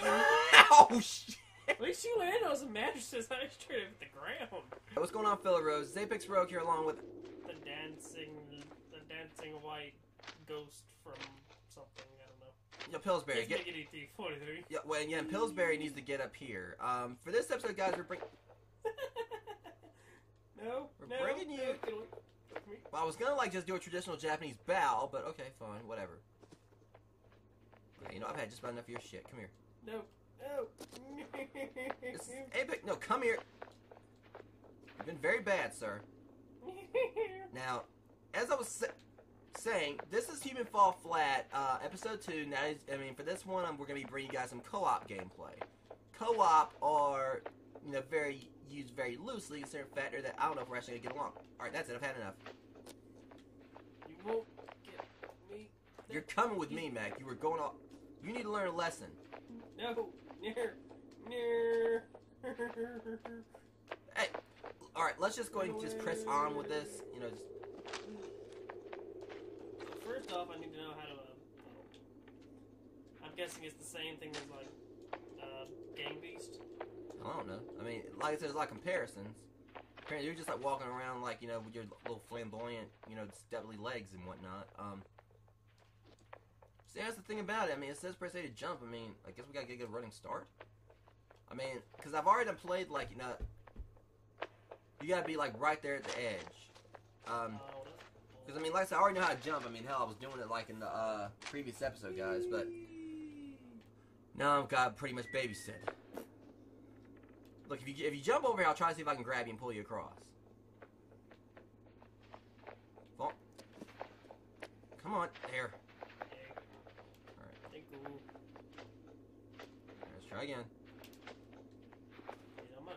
oh shit! At least you landed on some mattresses. I straight hit the ground. What's going on, fellow rogues? Apex Rogue here, along with The dancing, the dancing white ghost from something. I don't know. yeah, Pillsbury. It's Get, Mickey D forty three. yeah, well, yeah, Pillsbury needs to get up here. Um, for this episode, guys, we're bring. no, We're no, bringing you- away. Well, I was gonna like just do a traditional Japanese bow, but okay, fine, whatever. Okay, you know I've had just about enough of your shit. Come here. No, no. Is Apex. No, come here. You've been very bad, sir. Now, as I was sa- saying, this is Human Fall Flat, uh, episode two. Now, I mean, for this one, um, we're gonna be bringing you guys some co-op gameplay. Co-op are, you know, very used very loosely, considering factor that I don't know if we're actually gonna get along. All right, that's it. I've had enough. you won't get me. You're coming with me, Mac. You were going off. You need to learn a lesson. No, near, near. Hey, all right, let's just go ahead and just press on with this. You know, just First off, I need to know how to. Uh, I'm guessing it's the same thing as like uh, Gang Beast. I don't know. I mean, like I said, there's a lot of comparisons. Apparently, you're just like walking around like you know with your little flamboyant, you know, steadily legs and whatnot. Um, that's the thing about it. I mean, it says press A to jump. I mean, I guess we gotta get a good running start. I mean, because I've already played like you know, you gotta be like right there at the edge. Um, Oh, because I mean, like I said, I already know how to jump. I mean, hell, I was doing it like in the uh, previous episode, guys. But now I've got pretty much babysit. Look, if you if you jump over here, I'll try to see if I can grab you and pull you across. Come on, there. Yeah. Hey, cool. Let's try again. Yeah, I'm not-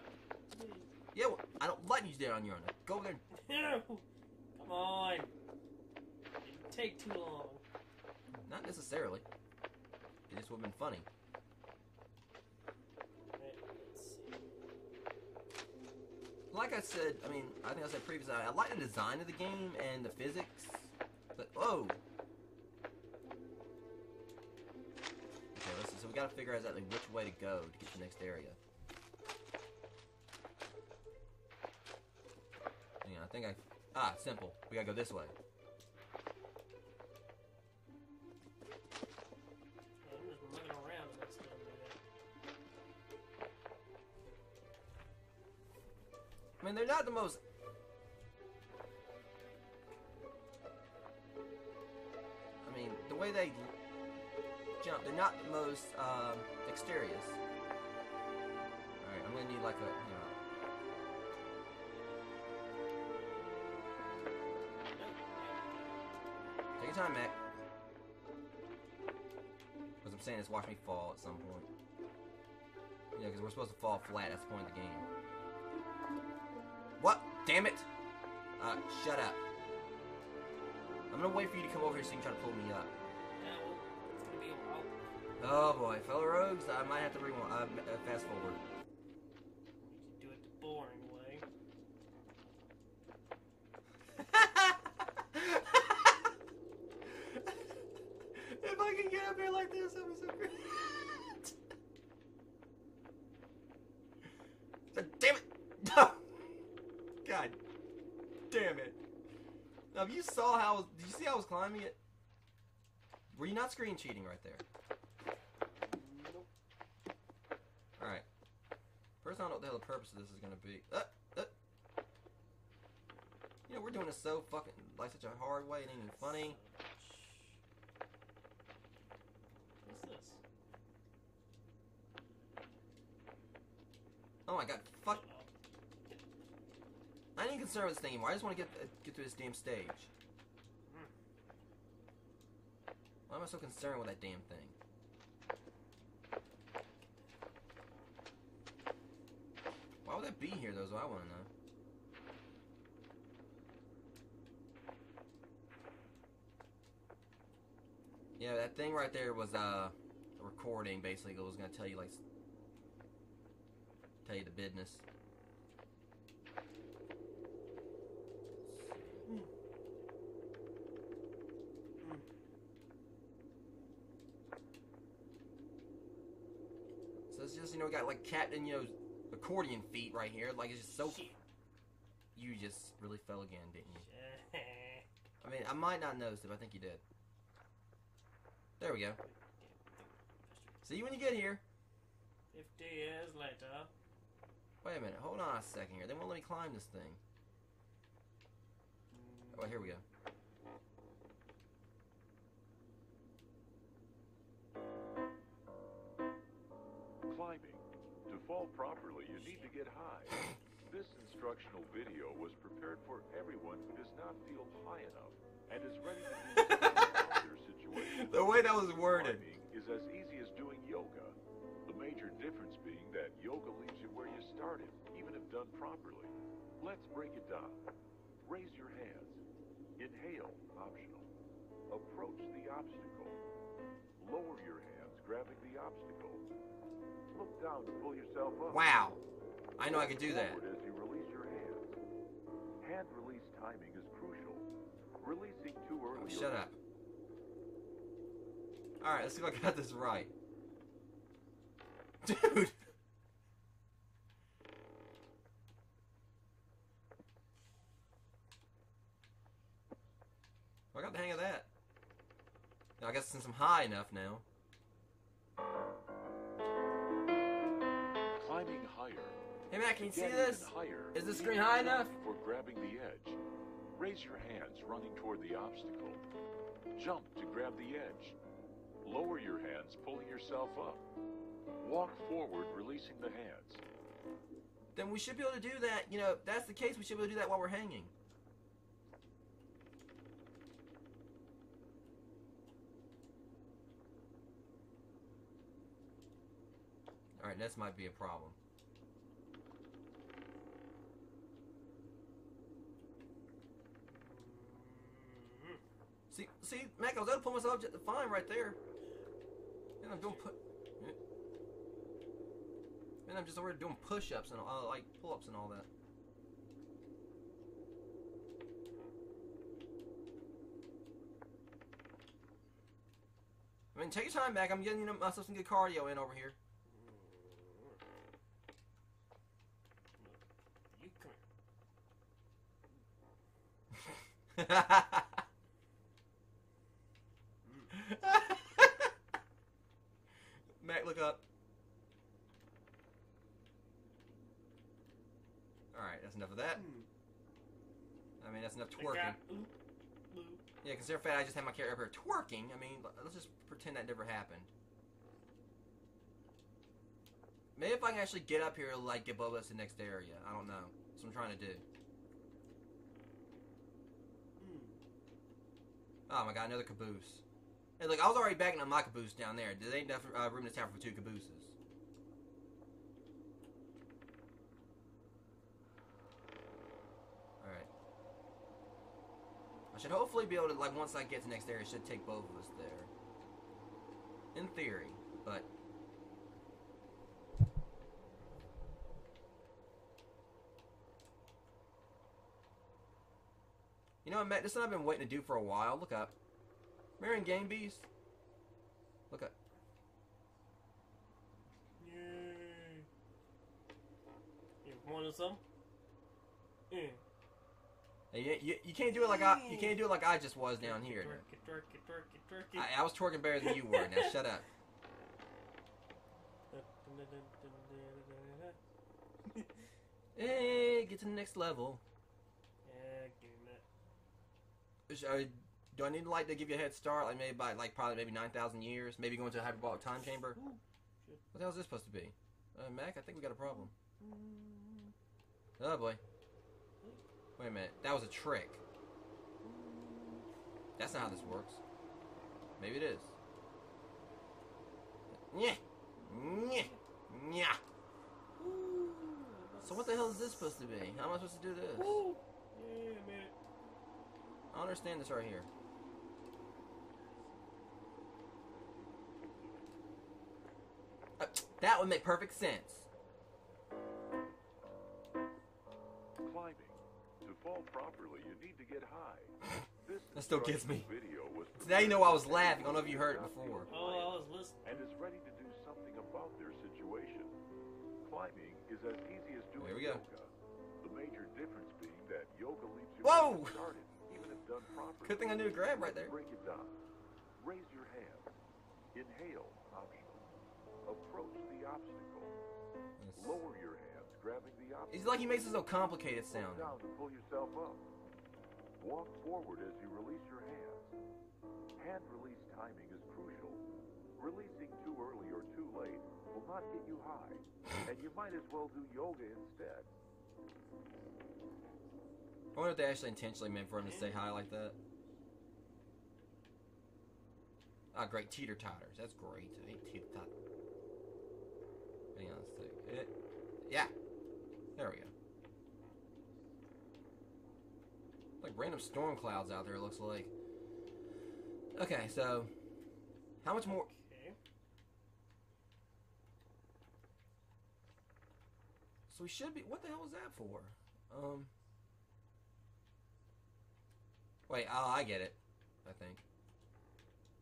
Yeah, well, I don't let you stay on your own. Go over there. No! Come on! It'd take too long. Not necessarily. It just would have been funny. Right, let's see. Like I said, I mean, I think I said previously, I, I like the design of the game and the physics, but whoa. Okay, listen. So we got to figure out exactly which way to go to get to the next area. Hang on, I think I. Ah, simple. We gotta go this way. Yeah, I'm just looking around and that's gonna do that. I mean, they're not the most. I mean, the way they jump, they're not the most um, dexterous. Alright, I'm gonna need like a, you know. Take your time, Mac. Because I'm saying is watch me fall at some point. Yeah, because we're supposed to fall flat. That's the point of the game. What? Damn it! Uh, shut up. I'm gonna wait for you to come over here so you can try to pull me up. Oh boy, fellow rogues, I might have to rewind. Uh, uh, fast forward. You do it the boring way. if I can get up here like this, that'd be so great. Damn it! God damn it! Now, if you saw how did you see how I was climbing it? Were you not screen cheating right there? Nope. Alright. First, I don't know what the hell the purpose of this is gonna be. Uh, uh. You know, we're doing this so fucking, like, such a hard way, it ain't even funny. What's this? Oh my god, fuck. I ain't concerned with this thing anymore. I just want to get uh, get through this damn stage. Why am I so concerned with that damn thing? Would that be here, though, is what I want to know. Yeah, that thing right there was uh, a recording, basically. It was going to tell you, like, tell you the business. So it's just you know we got like Captain you know accordion feet right here. Like it's just so. Shit. You just really fell again, didn't you? Shit. I mean, I might not notice it, but I think you did. There we go. See you when you get here. Fifty years later. Wait a minute. Hold on a second here. They won't let me climb this thing. Oh, here we go. Fall properly, you need to get high. This instructional video was prepared for everyone who does not feel high enough and is ready to their situation. The way that was worded. Is as easy as doing yoga. The major difference being that yoga leaves you where you started, even if done properly. Let's break it down. Raise your hands. Inhale, optional. Approach the obstacle. Lower your hands, grabbing the obstacle. Look down to pull yourself up. Wow. I know I could do that. As you release your hands. Hand release timing is crucial. Releasing too Oh, shut up. Alright, let's see if I got this right. Dude! I got the hang of that. I guess since I'm high enough now. Climbing higher. Hey Matt, can you see this? higher. Is the screen high enough? For grabbing the edge. Raise your hands, running toward the obstacle. Jump to grab the edge. Lower your hands, pulling yourself up. Walk forward, releasing the hands. Then we should be able to do that. You know, if that's the case, we should be able to do that while we're hanging. Alright, this might be a problem. See, see, Mac, I was to pull myself just fine right there. And I'm doing put. And I'm just over doing push-ups and all, like pull-ups and all that. I mean, take your time back. I'm getting you know, myself some good cardio in over here. Mac, look up. Alright, that's enough of that. I mean, that's enough twerking. Yeah, consider fact I just had my character up here twerking. I mean, let's just pretend that never happened. Maybe if I can actually get up here, like, get to the next area. I don't know. That's what I'm trying to do. Mm. Oh my god, another caboose. Hey, look, I was already backing up my caboose down there. There ain't enough uh, room in this town for two cabooses. Alright. I should hopefully be able to, like, once I get to the next area, should take both of us there. In theory, but... know Matt? This is what I've been waiting to do for a while. Look up. Marion Game Beast. Look up. Yay. You wanted some? Yeah. You, you, you can't do it like I you can't do it like I just was down here. Twerk it, twerk it, twerk it, twerk it. I, I was twerking better than you were. Now shut up. Hey, get to the next level. Yeah, give me that. Sh- uh, do I need like to give you a head start? Like maybe by like probably maybe nine thousand years. Maybe going to a hyperbolic time chamber. Ooh, What the hell is this supposed to be? Uh, Mac, I think we got a problem. Oh boy. Wait a minute. That was a trick. That's not how this works. Maybe it is. Yeah. Yeah. Yeah. So what the hell is this supposed to be? How am I supposed to do this? Ooh. Yeah, man. I don't understand this right here. Uh, that would make perfect sense. Climbing. To fall properly, you need to get high. This That still gets me. instructional Video was So now you know I was laughing. I don't know if you heard it before. Oh, I was listening. and is ready to do something about their situation. Climbing is as easy as doing Here we go. yoga. The major difference being that yoga leaves you Whoa! started, even if done properly. Good thing I knew to grab right there. Break it down. Raise your hands. Inhale, optional. Approach the obstacle. Lower your hands, grabbing the obstacle. It's like he makes it so complicated sounding. down to pull yourself up. Walk forward as you release your hands. Hand release timing is crucial. Releasing too early or too late will not get you high, and you might as well do yoga instead. I wonder if they actually intentionally meant for him to say hi like that. Ah, great teeter totters. That's great. Hey, teeter totter. Hang on a sec. Eh, Yeah. There we go. Like random storm clouds out there, it looks like. Okay, so. How much more. Okay. So we should be. What the hell was that for? Um. Wait, oh, I get it. I think.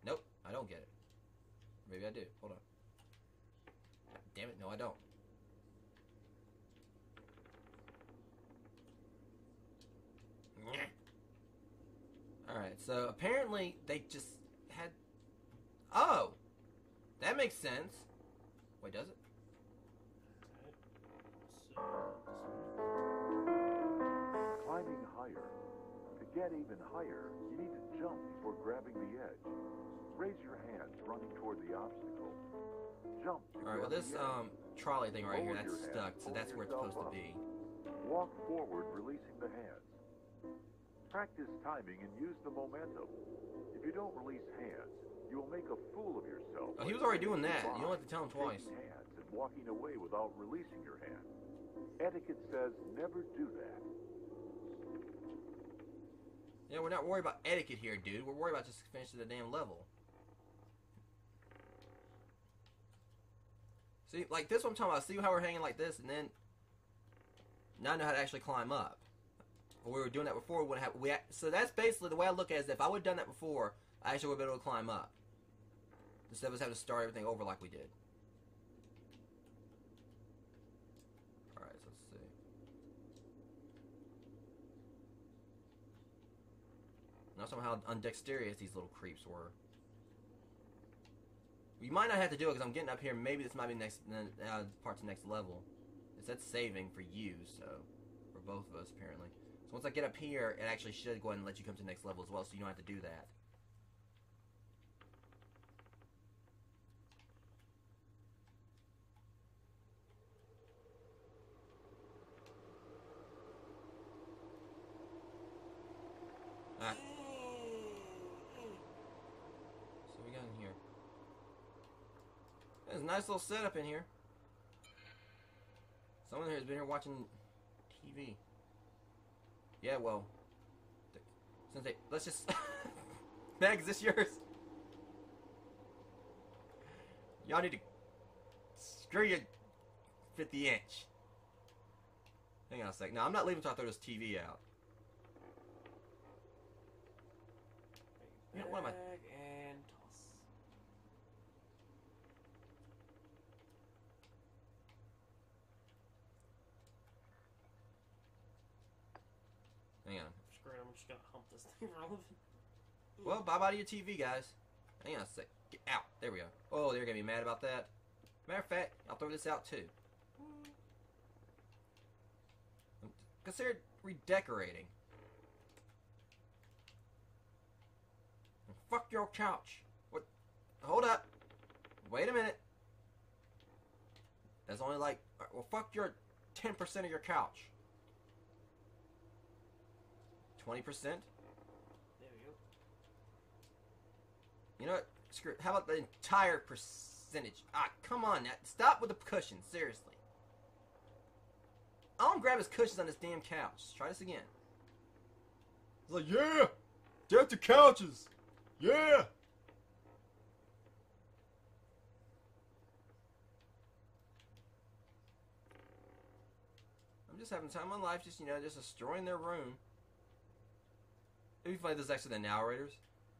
Nope, I don't get it. Maybe I do. Hold on. Damn it, no, I don't. Alright, so apparently they just had. Oh! That makes sense. Wait, does it? Climbing higher. Get even higher, you need to jump before grabbing the edge. Raise your hands, running toward the obstacle. Jump. Alright, well, this um trolley thing right here, that's stuck, so that's where it's supposed to be. Walk forward, releasing the hands. Practice timing and use the momentum. If you don't release hands, you will make a fool of yourself. Oh, he was already doing that. You don't have to tell him twice. Hands and walking away without releasing your hand. Etiquette says never do that. Yeah, we're not worried about etiquette here, dude. We're worried about just finishing the damn level. See, like this, what I'm talking about. See how we're hanging like this, and then now I know how to actually climb up. We were doing that before, we wouldn't have. We so that's basically the way I look at it. Is if I would have done that before, I actually would have been able to climb up instead of us having to start everything over like we did. All right, so let's see. Now somehow undexterous these little creeps were. You might not have to do it because I'm getting up here. Maybe this might be next uh, part's the next level. It said saving for you, so for both of us apparently. So once I get up here, it actually should go ahead and let you come to the next level as well, so you don't have to do that. Ah, so we got in here. There's a nice little setup in here. Someone here has been here watching TV. Yeah, well, since they let's just Meg, is this yours? Y'all need to screw your 50 inch. Hang on a sec. No, I'm not leaving until I throw this TV out. You know, what am I- Bag and toss. Hang on. Screw it, I'm just Well, bye bye to your TV, guys. Hang on a sec. Get out. There we go. Oh, they're gonna be mad about that. Matter of fact, I'll throw this out too. Consider redecorating. Fuck your couch. What? Hold up. Wait a minute. That's only like. Uh, well, fuck your 10% of your couch. 20%? There we go. You know what? Screw it. How about the entire percentage? Ah, come on now. Stop with the cushions. Seriously. I don't grab his cushions on this damn couch. Try this again. He's like, yeah! Get the couches! Yeah! I'm just having time my life, just, you know, just destroying their room. It'd be funny if this is actually the narrators.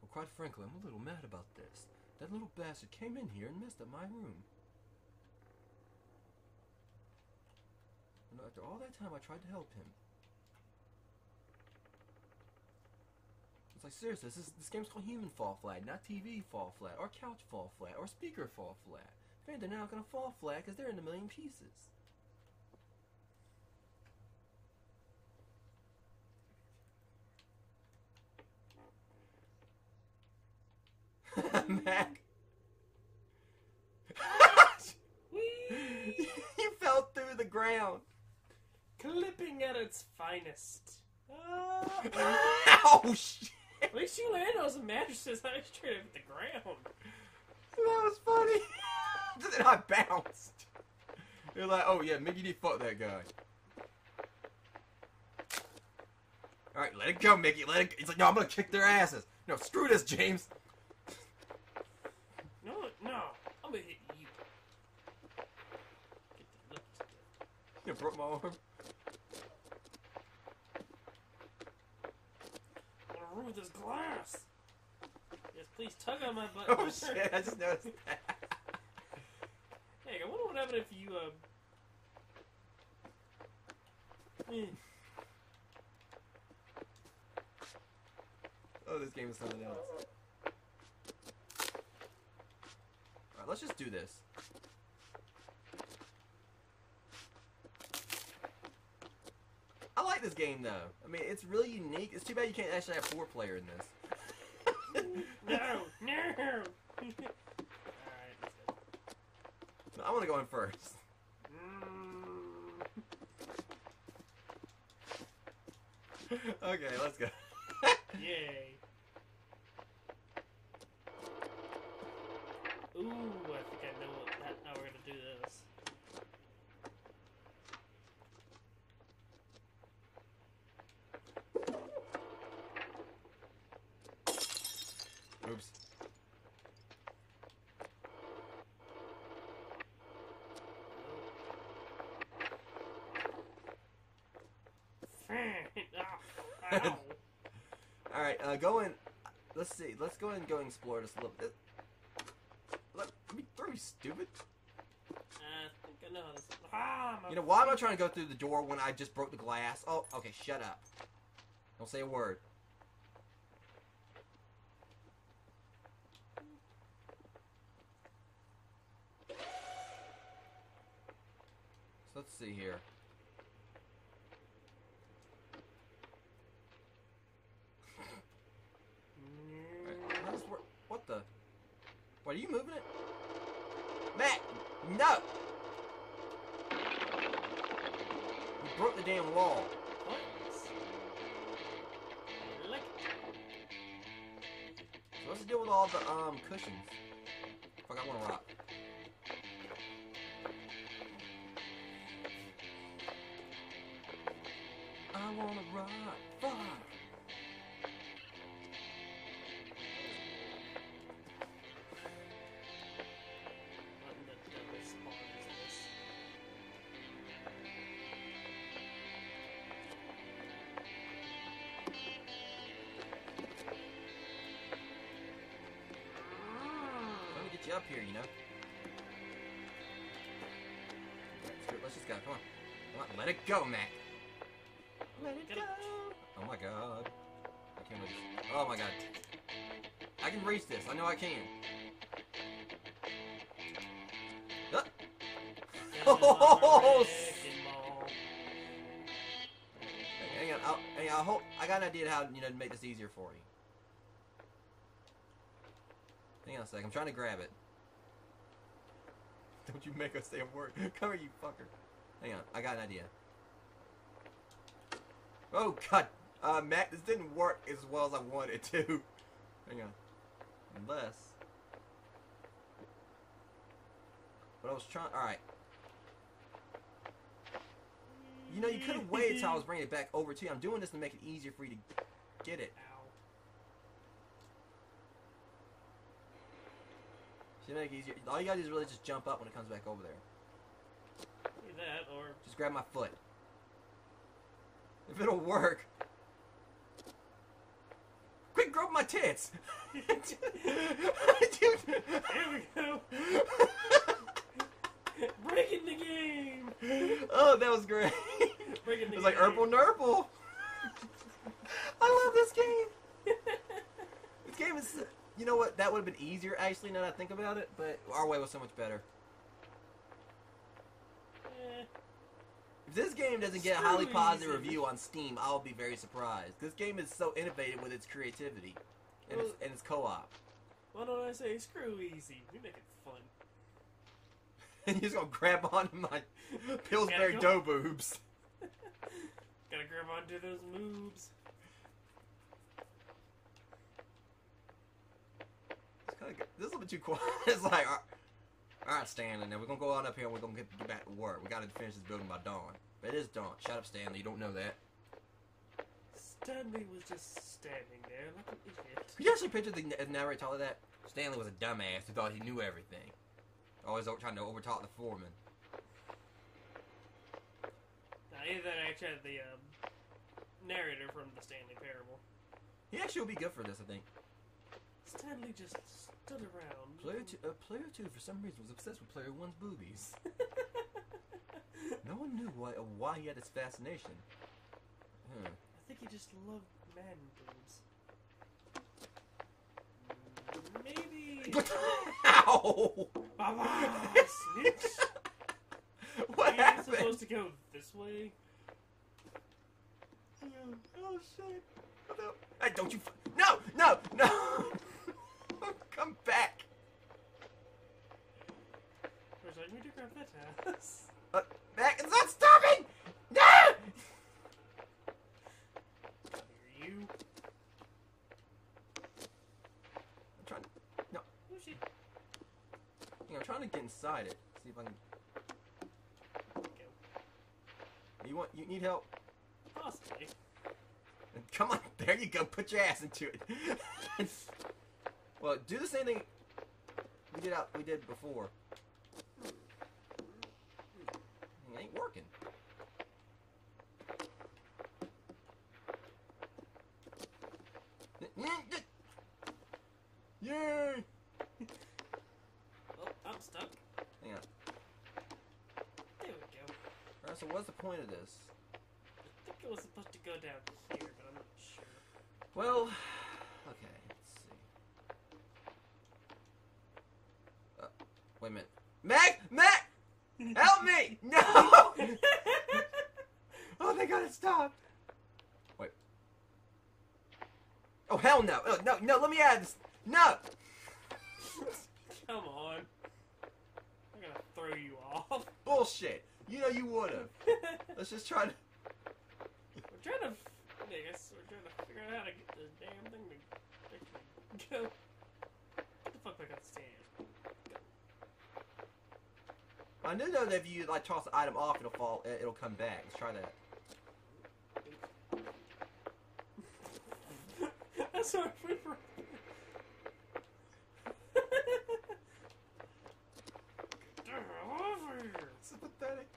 Well, quite frankly, I'm a little mad about this. That little bastard came in here and messed up my room. After all that time, I tried to help him. It's like seriously, this is this game's called Human Fall Flat, not TV Fall Flat, or Couch Fall Flat, or Speaker Fall Flat. Man, they're not gonna fall flat because they're in a million pieces. Mac. You fell through the ground. Clipping at its finest. Ah. Ow, shit. At least you landed on some mattresses. I was straight at the ground. That was funny. then I bounced. You're like, oh yeah, Mickey D fuck that guy. Alright, let it go, Mickey. Let it go. He's like, no, I'm gonna kick their asses. No, screw this, James. No, no. I'm gonna hit you. Get the lips. You broke my arm. I wanna ruin this glass. Yes, please tug on my butt. Oh shit, I just noticed that. Hey, I wonder what happened if you, um... eh. Oh, this game is something else. Alright, let's just do this. I like this game though. I mean, it's really unique. It's too bad you can't actually have four player in this. No, no! Alright, let's go. I want to go in first. Mm, okay, let's go. yay. Ooh, I think I know what, how how we're gonna do this. Oops. Ah, Ow. Alright, uh, go in. Let's see. Let's go and go and explore this a little bit. Let, let me through, you stupid. I know. Ah, You know, why am I trying to go through the door when I just broke the glass? Oh, okay, shut up. Don't say a word. So let's see here. Alright, how does this work? What the? What, are you moving it? Matt! No! You broke the damn wall. What? Like So the deal with all the um cushions? Fuck, I want to rock. I wanna rock. Fuck. You up here, you know. Screw it, Let's just go. Come on. Come on. Let it go, Mac. Let it go. Oh my god. I can't reach. Oh my god. I can reach this. I know I can. Oh, Wrecking ball. Hey, Hang on, I'll, hang on, I hope I got an idea how you know to make this easier for you. Hang on a sec, I'm trying to grab it. Don't you make us say a word. Come here, you fucker. Hang on, I got an idea. Oh god, uh, Matt, this didn't work as well as I wanted to. Hang on, unless. But I was trying. All right. You know, you could have waited till I was bringing it back over to you. I'm doing this to make it easier for you to get it. Ow. To make it easier. All you gotta do is really just jump up when it comes back over there. Either that or Just grab my foot. If it'll work. Quick, grab my tits! Dude. there we go. Breaking the game. Oh, that was great. Breaking It the was like game. Urple Nurple. I love this game. This game is. You know what? That would have been easier actually. Now that I think about it, but our way was so much better. Eh, If this game doesn't get a highly positive easy. review on Steam, I'll be very surprised. This game is so innovative with its creativity and its, Well- and its co-op. why don't I say screw easy? We make it fun. And you're just gonna grab onto my Pillsbury Gotta dough boobs. Gotta grab onto those moves. It's kinda, this is a little bit too quiet. It's like, all right, Stanley. Now we're gonna go on up here and we're gonna get, get back to work. We gotta finish this building by dawn. But it is dawn. Shut up, Stanley. You don't know that. Stanley was just standing there like an idiot. Could you actually picture the narrator all of that? Stanley was a dumbass who thought he knew everything. Always trying to overtalk the foreman. Now, either that actually had the um, narrator from the Stanley Parable. He actually would be good for this, I think. Stanley just stood around. Player two, uh, player two, for some reason, was obsessed with player one's boobies. No one knew why, uh, why he had this fascination. Huh. I think he just loved man boobs. Maybe. Ow! Baba, snitch. what You're happened? supposed to go this way. Oh shit! What the- Hey, don't you? F- no, no, no! Come back! Where's I need to grab that ass? Uh, back! It's not stopping! No! Here you. I'm trying. Oh shit. You know, I'm trying to get inside it. See if I can. Go. You want? You need help? Possibly. Come on! There you go. Put your ass into it. well, do the same thing we did out we did before. It ain't working. Yay! Oh, I'm stuck. Hang on. There we go. Alright, so what's the point of this? I think it was supposed to go down here, but I'm not sure. Well, okay, let's see. Uh, wait a minute. Meg! Meg! Help me! No! oh, they gotta stop. Wait. Oh, hell no. Oh, no, no, let me add this. No! Come on. I'm gonna throw you off. Bullshit. You know you would've. Let's just try to. We're trying to. I guess we're trying to figure out how to get this damn thing to go. Get the fuck back on the stand. I do though that if you like toss the item off, it'll fall. it- It'll come back. Let's try that. That's food for. Get over here. This is pathetic.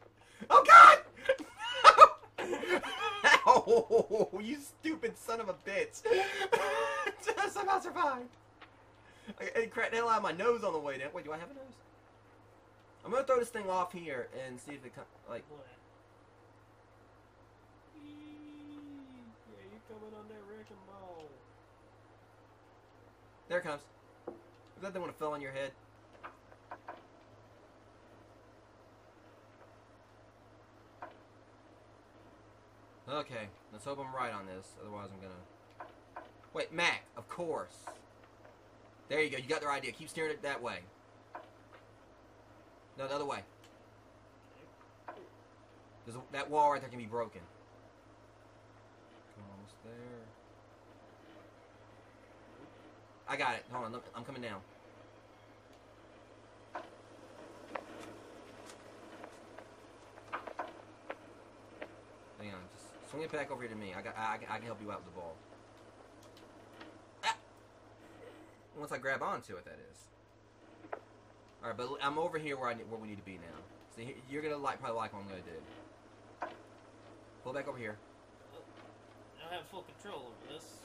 Oh God! Ow! You stupid son of a bitch! Somehow survived. I- It cracked the hell out of my nose on the way down. Wait, do I have a nose? I'm gonna throw this thing off here and see if it comes. Like, What? Yeah, you coming on that wrecking ball. there it comes. Is that the one that fell on your head? Okay, let's hope I'm right on this. Otherwise, I'm gonna. Wait, Mac, of course. There you go. You got the right idea. Keep steering it that way. No, the other way. There's a, that wall right there can be broken. Almost there. I got it. Hold on. let- I'm coming down. Swing it back over here to me. I, got, I, I can help you out with the ball. Ah! Once I grab onto it, that is. All right, but I'm over here where I where we need to be now. So you're gonna like probably like what I'm gonna do. Pull back over here. I have full control over this.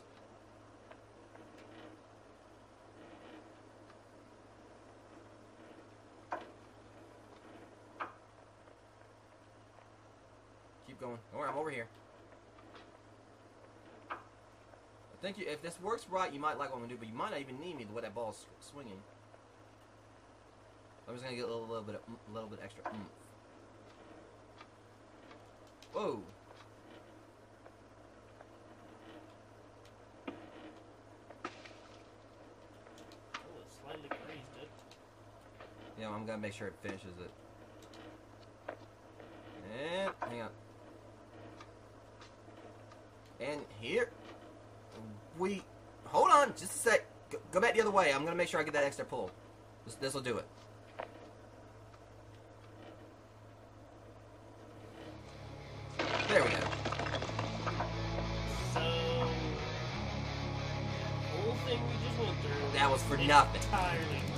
Keep going. All right, I'm over here. Think you, if this works right, you might like what I'm gonna do, but you might not even need me the way that ball's swinging. I'm just gonna get a little, little bit, mm, a little bit extra oomph. Whoa. Oh, it slightly grazed it. Yeah, I'm gonna make sure it finishes it. And hang on. And here we hold on, just a sec. Go, go back the other way. I'm gonna make sure I get that extra pull. This this will do it. There we go. So, whole thing we just went through. That was for nothing. Entirely